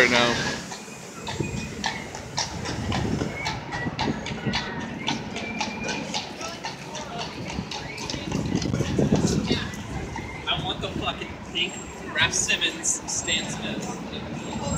right now. I want the fucking pink Raf Simmons Stan Smith.